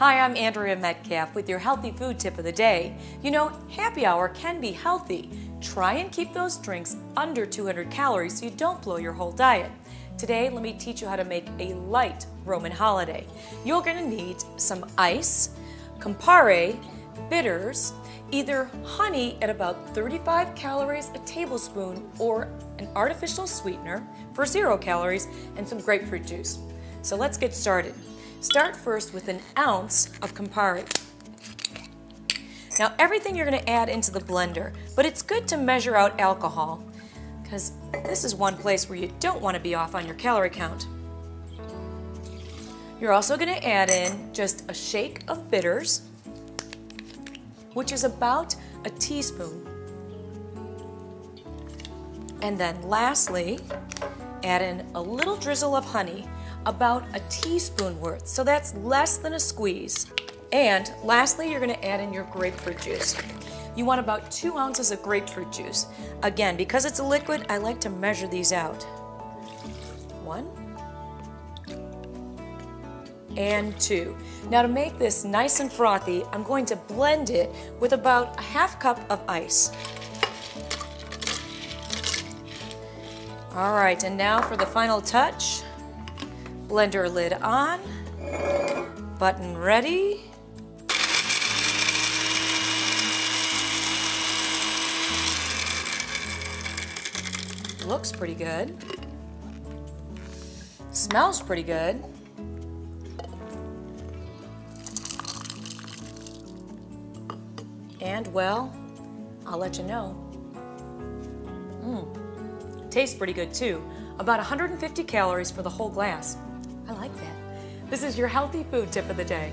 Hi, I'm Andrea Metcalf with your healthy food tip of the day. You know, happy hour can be healthy. Try and keep those drinks under 200 calories so you don't blow your whole diet. Today, let me teach you how to make a light Roman holiday. You're going to need some ice, Campari, bitters, either honey at about 35 calories a tablespoon or an artificial sweetener for zero calories, and some grapefruit juice. So let's get started. Start first with an ounce of Campari. Now everything you're going to add into the blender, but it's good to measure out alcohol because this is one place where you don't want to be off on your calorie count. You're also going to add in just a shake of bitters, which is about a teaspoon. And then lastly, add in a little drizzle of honey, about a teaspoon worth. So that's less than a squeeze. And lastly, you're gonna add in your grapefruit juice. You want about two ounces of grapefruit juice. Again, because it's a liquid, I like to measure these out. One and two. Now to make this nice and frothy, I'm going to blend it with about a half cup of ice. All right, and now for the final touch. Blender lid on, button ready. Looks pretty good. Smells pretty good. And well, I'll let you know. Mmm, tastes pretty good too. About 150 calories for the whole glass. I like that. This is your healthy food tip of the day.